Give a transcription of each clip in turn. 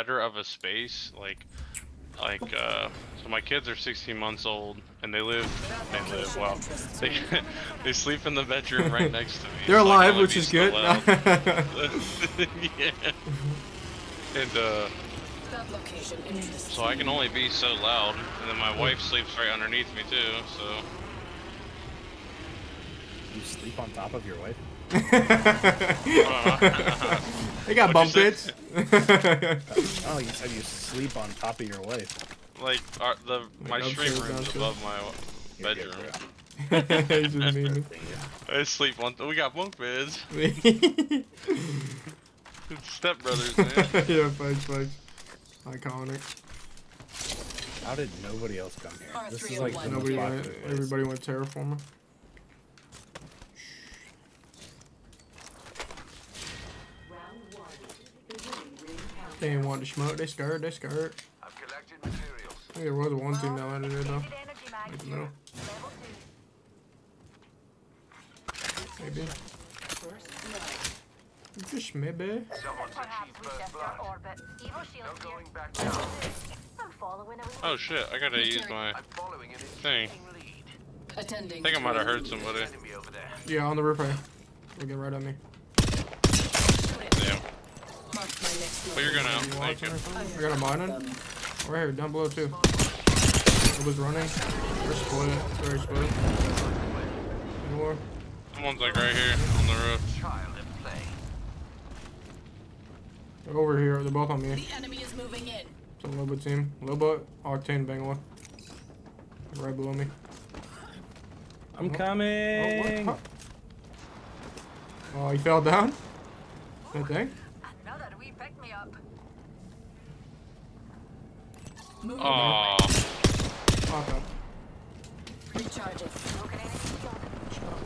better of a space, like, like, uh, so my kids are 16 months old, and they live, they live, well, they, they sleep in the bedroom right next to me. They're so alive, which is good. yeah. And, uh, That location interests so I can only be so loud, and then my wife sleeps right underneath me too, so. You sleep on top of your wife? they got What'd bunk beds. Oh, you said you sleep on top of your wife. Like, our, the, my Like stream upstairs, room's above my bedroom. bro. He's just memeing. I sleep on, we got bunk beds. yeah, Step brothers, man. fudge, fudge. Iconic. How did nobody else come here? R This is like the most Nobody went. Everybody went terraforming. They didn't want to smoke. They scared. They scared. I've collected materials. I think there was one team that landed there though. Needed Like the middle. Maybe. Just maybe. Someone's Perhaps achieved we first shift blood. our orbit. Evo No shield here. going back down. I'm following a wee Oh shit, I gotta use my I'm following an thing. Attending. I think I might have heard somebody. Enemy over there. Yeah, on the roof right. Looking right at me. Damn. Mark next But you're gonna You out. Thank watching you. or something? I got a mine in. them. Right here, down below too. It was running. They're split. Very split. More. Someone's like right here on the roof. Child at play. They're over here. They're both on me. The enemy is moving in. Some Loba team. Loba, Octane, Bangalore. Right below me. I'm Oh, coming. Oh, what? Oh, he fell down? That thing? Another wee up. Moving Aw. Pop up. Recharging. Broken enemy shield.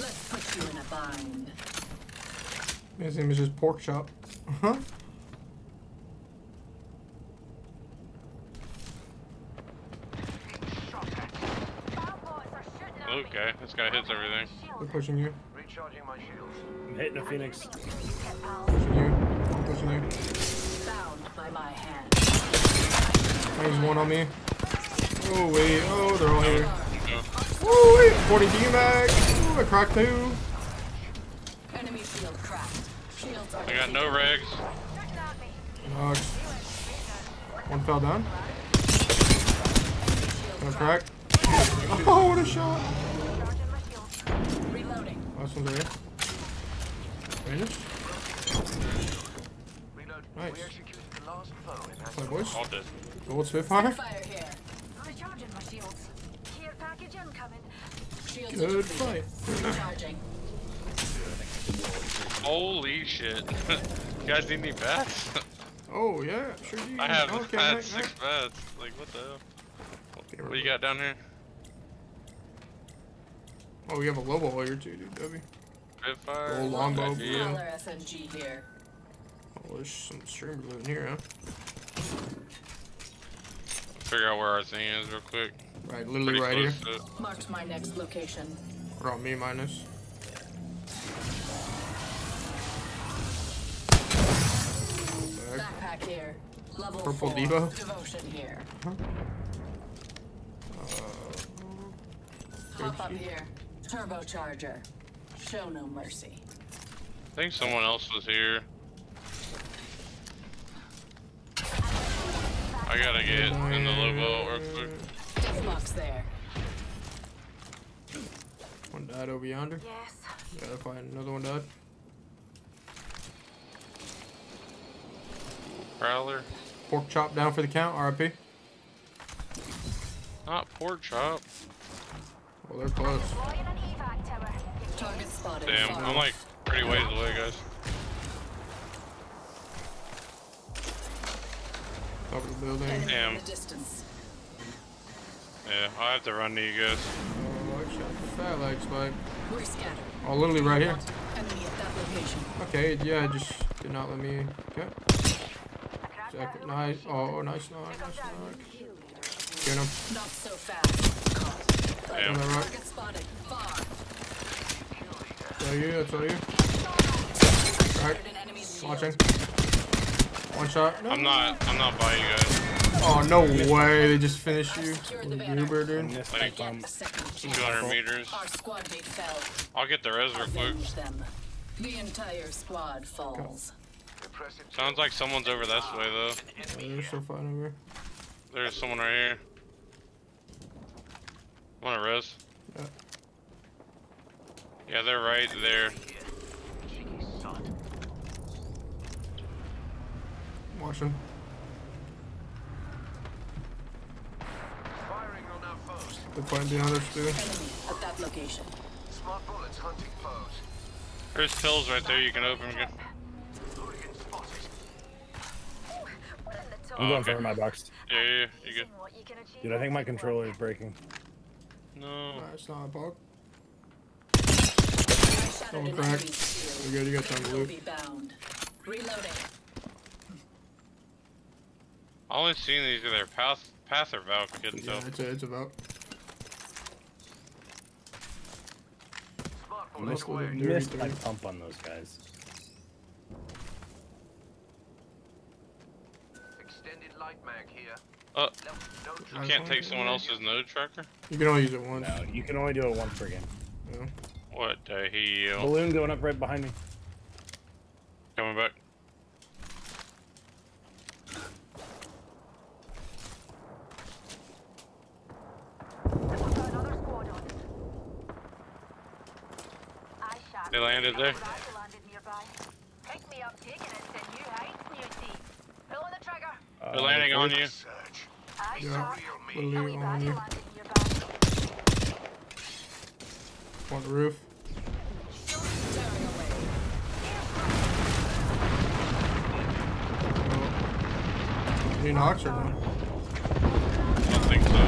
Let's put you in a bind. His name is just Pork Chop. Huh? Batbots are shooting at me. Okay, this guy hits everything. They're pushing you. Recharging my shields. I'm hitting a phoenix. Kit, pal. Pushing you. I'm pushing you. Bound by my hand. There's one on me. Oh, wait. Oh, they're all here. Go. Oh, wait. 40 D mag. Ooh, I cracked two. Enemy shield cracked. Shields I got no regs. Shooting. Knocked. One fell down. One cracked. Oh, what a shot. Charging my shield. reloading. Last one's right here. Finished. Reload. Nice. We executed the foe in that Play boys. All dead. Gold Spitfire. Fire here. Recharging my shields. Care package incoming. Shields Good fight. Recharging. Holy shit. you guys need any bats? Oh, yeah. Sure do. I have Okay, had Nick, six bats. Like, what the hell? What do you got down here? Oh, we have a Lobo here too, dude. W. Spitfire? Oh, longbow. idea. SMG here. Oh, there's some streamers in here, huh? Figure out where our thing is real quick. Right, literally Pretty right here. close. Marked my next location. We're on me minus. Backpack here. Level Purple four. Debo? Devotion here. Uh, Hop up here. Turbocharger. Show no mercy. I think someone else was here. I gotta get in the Lobo real quick. Deathbox there. One died over yonder. Yes. Gotta find another one died. Prowler. Pork chop down for the count. RIP. Not pork chop. Well, they're close. Damn, I'm like pretty ways away, guys. Top of the building. Damn. in the distance. Yeah, I'll have to run to you guys. Oh, I shot the fat leg spike. We're scattered. Oh, literally right here. Enemy at that location. Okay, yeah, just did not let me. Okay. Crack that Second, low nice. Oh, nice knock. Nice knock. Get him. Not so fast. Caught. Damn. On the right. Target spotted. Far. That's you. That's all you. Right. An enemy's shield. Watching. One shot. No. I'm not. I'm not by you guys. Oh no way! They just finished you. Secured the banner. Uber, dude. Missed Like- my bum. A second chance. 200 meters. Our squad mate fell. I'll get the res real quick. The entire squad falls. Sounds like someone's over this way though. Yeah, they're still fighting over. There's someone right here. Want to res? Yeah. Yeah, they're right there. Cheeky sod. Watching. Firing on our foes. They're fighting behind us too. Enemy at that location. Smart bullets hunting foes. There's pills right there you can open. Again. Hooligan spotted. We're in the top. I'm going okay. for my box. Yeah, yeah, yeah, you good? Seeing what you can achieve Dude, I think my controller is breaking. No. Nah, it's not a bug. Shattered Don't an crack. enemy's shield. You good? You got time to Will loot. be bound. Reloading. I only seen these either path, path or Valk. Couldn't Yeah, tell. it's, a, it's about. Smart bullets Missed You missed my dirty. pump on those guys. Extended light mag here. Uh, No, no I track. can't take someone else's node tracker. You can only use it once. No, you can only do it once per game. Yeah. What the hell? Balloon going up right behind me. Coming back. We've got another squad on it. I shot. They landed there. Rifle landed nearby. Pick me up, taking it to new heights, Muty. Pull the trigger. They're landing on you. Yeah. shot. Real me. A Literally wee on you. landed nearby. On the roof. Tearing. Oh. Any knocks or no? I don't think so.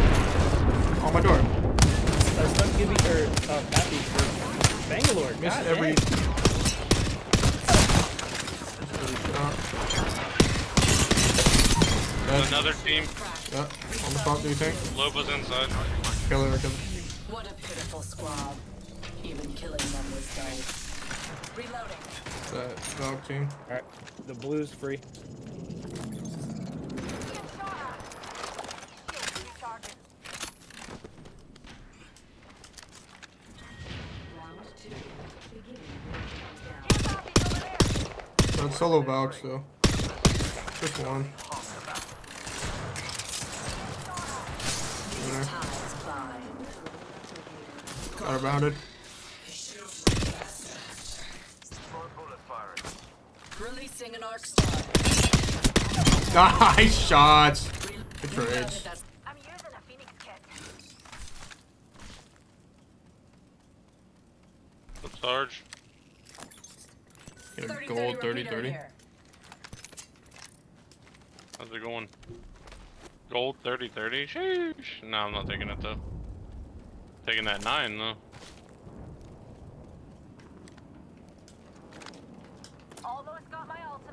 On my door. Uh, Stun Gibby, or, uh, Pappy for Bangalore. Missed God every. dang. Missed every shot. There's another team. Yeah. On the top, do you think? Loba's inside. Kill it kill it. What a pitiful squad. Even killing them was dull. Reloading. That dog team. Alright, the blue's free. Get shot at. Shield recharging. Get back, he's over there. That's solo Valks though. Just one. Winner. Ties bind. Got her bounded. Releasing star. Nice shots. Good Reloaded trades. that I'm using a Phoenix kit. What's Sarge? Get a 30, gold 30 30. How's it going? Gold 30 30? Sheesh. No, I'm not taking it though. Taking that 9 though. Almost got my ultimate.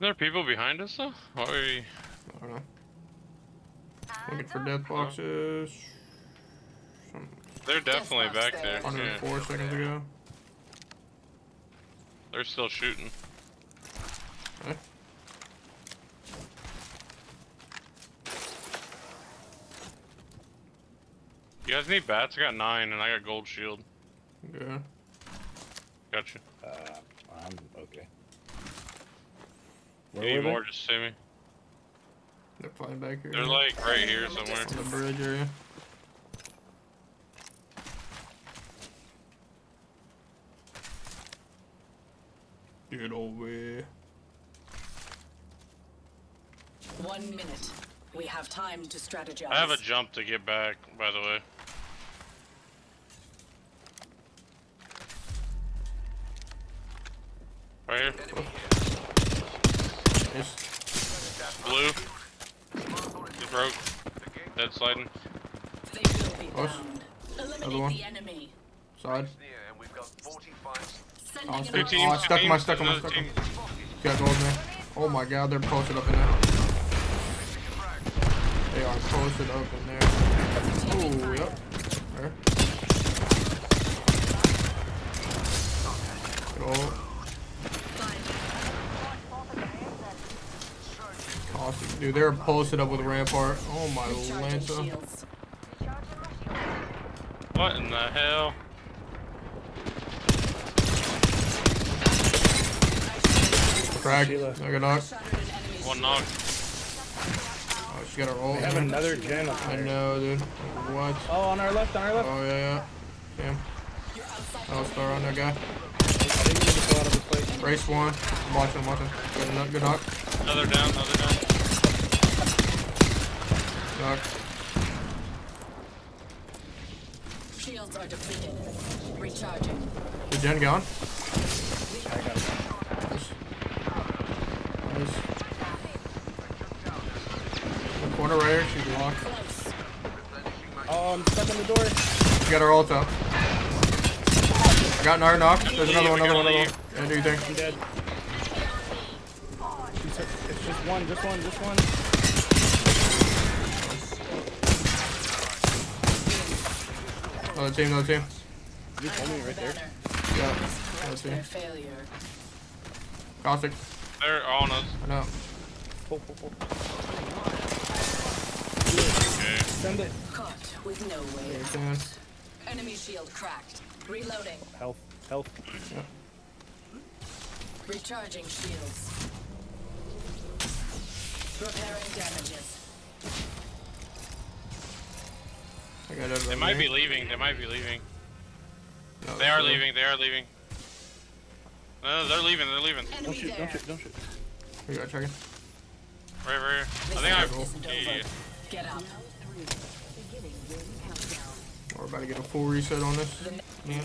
There are people behind us though? Why are we... I don't know. Looking for death boxes. Some They're definitely box back there. there. Yeah. seconds ago. They're still shooting. Okay. You guys need bats? I got 9 and I got gold shield. Yeah. Gotcha. Uh, I'm okay. You Where need were they? more, just see me. They're flying back here. They're like right here somewhere. on the bridge area. Get over. One minute. We have time to strategize. I have a jump to get back, by the way. Right here. Yes. Blue. He broke. Dead sliding. They will be Push. bound. Other Eliminate one. enemy. Side. Near, and we've got 45 Sending Oh, an two Two arc teams, Oh, I two stuck him, I teams, stuck him, I another stuck him. team. Got gold there. Oh my god, they're posted up in there. They are posted up in there. Oh, yep. There. Dude, they're posted up with Rampart. Oh my Recharging Lanta. What in the hell? Crack. Sheila. I got knocked. Shattered an One knock. Oh, she got her ult. We have another gen up I know, dude. What? Oh, on our left, on our left. Oh, yeah, yeah. Damn. You're outside I'll star on that guy. I think we need to go out of this place. Race one. I'm watching, I'm watching. Good knock, good knock. Another down, another down. Knock. Shields are depleted. Recharging. The gen gone. I got it. Nice. One corner right here. She's locked. Close. Oh, I'm stuck on the door. She got her ult up. I got another knock. There's another one, another one, another one. Yeah, do you think? I'm dead. She's, it's just one, just one, just one. Oh, another team, another team. You told me right there. Yeah. Another team. their. Caustic. They're on us. I know. Pull, pull, pull. Okay. Send it. Caught with no way. There's Dan. Enemy shield cracked. Reloading. Health, health. Yeah. Recharging shields. Repairing damages. I got it. They might be leaving. They might be leaving. No, They are sure. leaving. They are leaving. No, they're leaving. They're leaving. Don't shoot, there. don't shoot, don't shoot. We got checking. Right, right here. I think I. Isn't Get out. We're about to get a full reset on this. Yeah.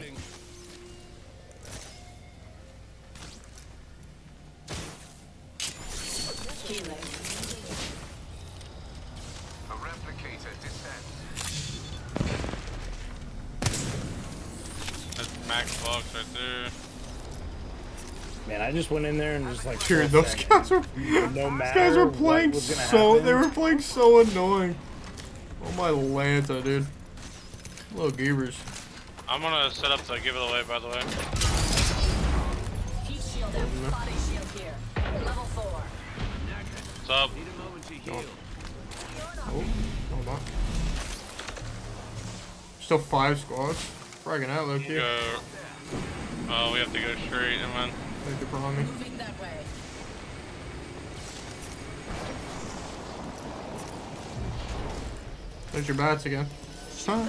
Max Box right there. Man, I just went in there and just like. Dude, those guys were, No those guys were what playing was gonna so, they were playing so annoying. Oh my Lanta, dude. Little geebers. I'm gonna set up to give it away. By the way. Heat shield out. Mm-hmm. Body shield here. Level four. What's up? Oh. oh, hold on. Still five squads. Fragging out, low key. Go. Oh, we have to go straight. And then Thank you for on me. Moving that way. There's your bats again. Huh? I'm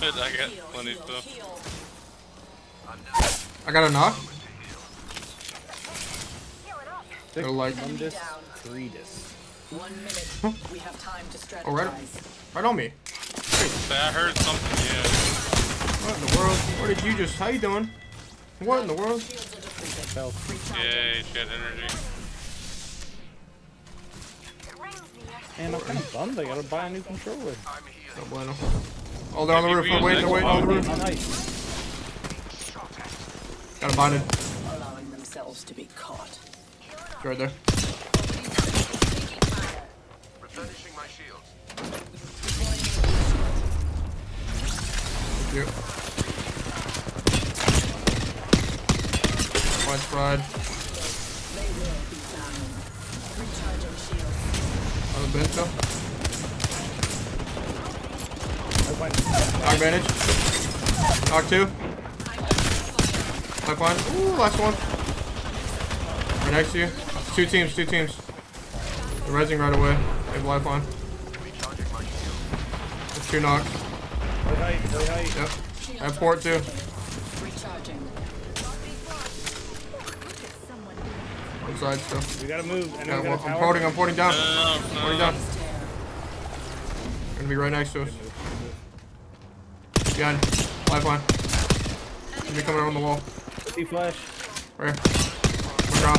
good. I got plenty heal, stuff. heal. I got a knock. Thick They're like, Mundus down. One minute. we have time to strategize. Oh, right. right on me. I heard something. Yeah. What in the world? What did you just, how you doing? What in the world? Shields are depleted. Health. Recharging. Yeah, she got energy. And I'm kind of bummed I gotta buy a new controller. I'm. No bueno. Oh, they're on the roof. They're waiting, they're waiting on the roof. Oh, nice. Got a bonded. Allowing themselves to be caught. It's right there. Yep. White fried. On the bench though. Knock advantage. Knock two. Knock one. Ooh, last one. Right next to you. Two teams, two teams. They're resing right away. They have lifeline. There's two knocks. Play height, play height. Yep. I have port are too. depleted. Recharging. Inside still. We gotta move. And Yeah, we well, got I'm porting. I'm porting down. No, no, Porting no. down. Gonna be right next to us. Behind. Lifeline. Gonna be coming around the wall. Fifty flash. Right here. One drop.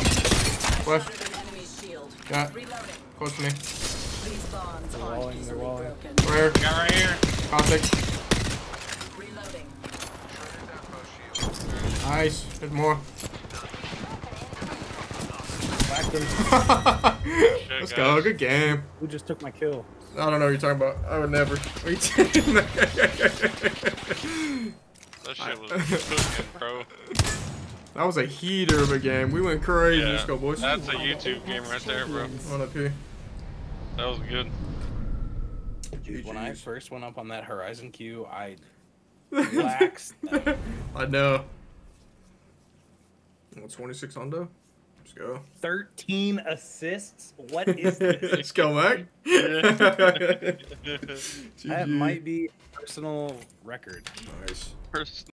Flash. An enemy's shield. Got. Reloading. Close to me. These bonds aren't walling, easily broken. Right here. Got right here. Caustic. Reloading. Shredded Atmos shield. Nice. There's more. Whacked him. Shit, Let's go. Good game. Who just took my kill? I don't know what you're talking about. I would never. What are you talking about? That shit was cooking, bro. That was a heater of a game. We went crazy. Yeah, Let's go, boys. that's a YouTube game right there, bro. On up here. That was good. Dude, when I first went up on that Horizon queue, I relaxed. I know. Well, 26 hundo. Let's go. 13 assists? What is this? Let's go, Mac. that might be personal record. Nice. First